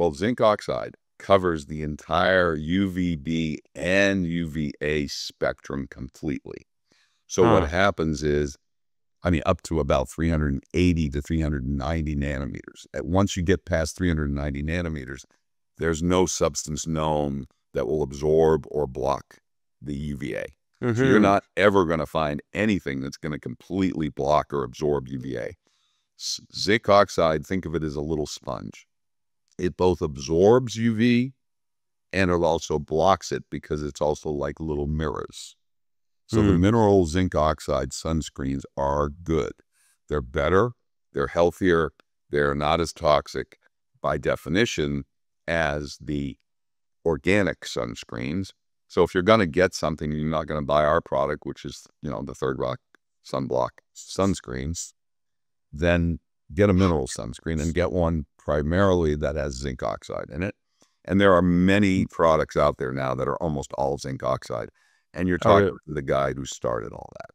Well, zinc oxide covers the entire UVB and UVA spectrum completely. So Huh. what happens is, I mean, up to about 380 to 390 nanometers. At once you get past 390 nanometers, there's no substance known that will absorb or block the UVA. So you're Mhm. not ever going to find anything that's going to completely block or absorb UVA. Zinc oxide, think of it as a little sponge. It both absorbs UV and it also blocks it because it's also like little mirrors. So the Hmm. mineral zinc oxide sunscreens are good. They're better, they're healthier, they're not as toxic by definition as the organic sunscreens. So if you're going to get something, you're not going to buy our product, which is, you know, the Third Rock sunblock sunscreens, then get a mineral sunscreen and get one primarily that has zinc oxide in it. And there are many mm. products out there now that are almost all zinc oxide. And you're Oh, talking yeah. to the guy who started all that.